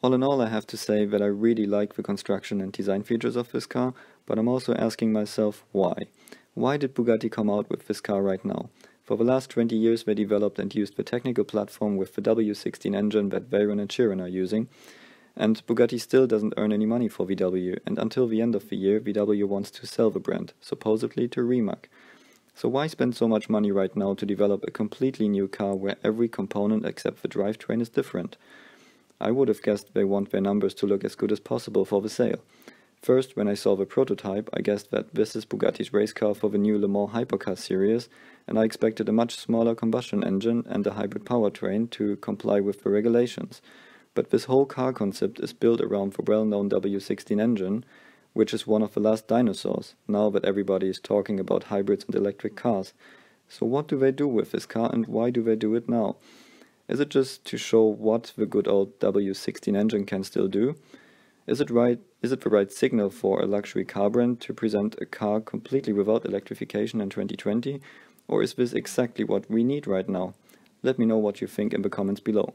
All in all, I have to say that I really like the construction and design features of this car, but I'm also asking myself why. Why did Bugatti come out with this car right now? For the last 20 years they developed and used the technical platform with the W16 engine that Veyron and Chiron are using, and Bugatti still doesn't earn any money for VW, and until the end of the year VW wants to sell the brand, supposedly to Rimac. So why spend so much money right now to develop a completely new car where every component except the drivetrain is different? I would have guessed they want their numbers to look as good as possible for the sale. First, when I saw the prototype, I guessed that this is Bugatti's race car for the new Le Mans Hypercar series, and I expected a much smaller combustion engine and a hybrid powertrain to comply with the regulations. But this whole car concept is built around the well-known W16 engine, which is one of the last dinosaurs, now that everybody is talking about hybrids and electric cars. So what do they do with this car and why do they do it now? Is it just to show what the good old W16 engine can still do? Is it right is it the right signal for a luxury car brand to present a car completely without electrification in 2020 or is this exactly what we need right now? Let me know what you think in the comments below.